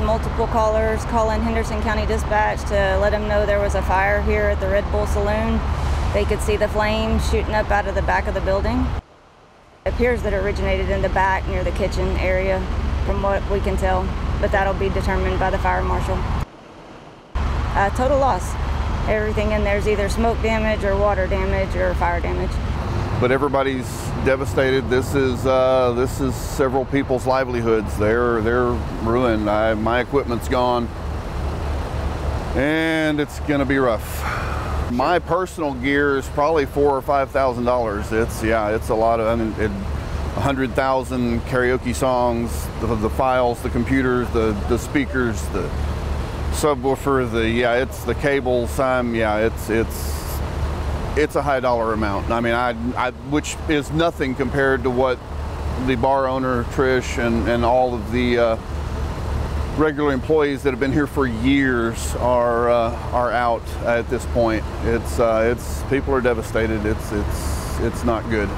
multiple callers calling Henderson County Dispatch to let them know there was a fire here at the Red Bull Saloon. They could see the flames shooting up out of the back of the building. It appears that it originated in the back near the kitchen area, from what we can tell, but that'll be determined by the fire marshal. Uh, total loss. Everything in there is either smoke damage or water damage or fire damage. But everybody's devastated. This is uh, this is several people's livelihoods. They're they're ruined. I, my equipment's gone, and it's gonna be rough. My personal gear is probably four or five thousand dollars. It's yeah, it's a lot of. I mean, it, hundred thousand karaoke songs, the, the files, the computers, the the speakers, the subwoofer, the yeah, it's the cables. Um, yeah, it's it's it's a high dollar amount. I mean, I, I, which is nothing compared to what the bar owner Trish and, and all of the uh, regular employees that have been here for years are uh, are out at this point. It's uh, it's people are devastated. It's it's it's not good.